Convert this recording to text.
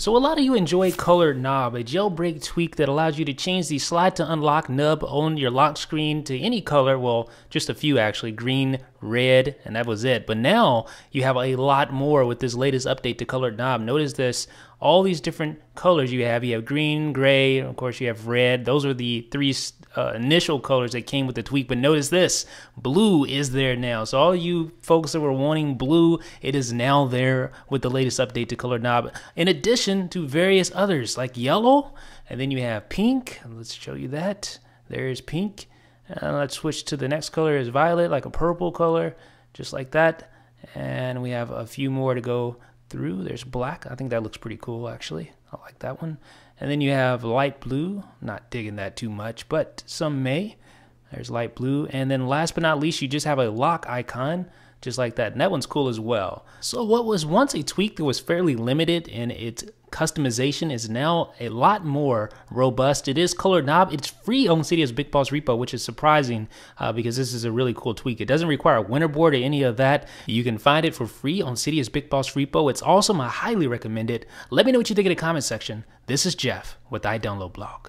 So a lot of you enjoy Colored Knob, a jailbreak tweak that allows you to change the slide to unlock nub on your lock screen to any color, well, just a few actually, green, red, and that was it. But now you have a lot more with this latest update to Colored Knob. Notice this, all these different colors you have. You have green, gray, of course you have red. Those are the three uh, initial colors that came with the tweak. But notice this, blue is there now. So all you folks that were wanting blue, it is now there with the latest update to Colored Knob. In addition to various others like yellow, and then you have pink. Let's show you that. There's pink. Uh, let's switch to the next color is violet, like a purple color, just like that. And we have a few more to go through. There's black. I think that looks pretty cool, actually. I like that one. And then you have light blue. Not digging that too much, but some may. There's light blue. And then last but not least, you just have a lock icon just like that. And that one's cool as well. So what was once a tweak that was fairly limited in its customization is now a lot more robust. It is colored knob. It's free on Cydia's Big Boss repo, which is surprising uh, because this is a really cool tweak. It doesn't require a winterboard or any of that. You can find it for free on Cydia's Big Boss repo. It's awesome. I highly recommend it. Let me know what you think in the comment section. This is Jeff with iDownload Blog.